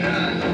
Yeah.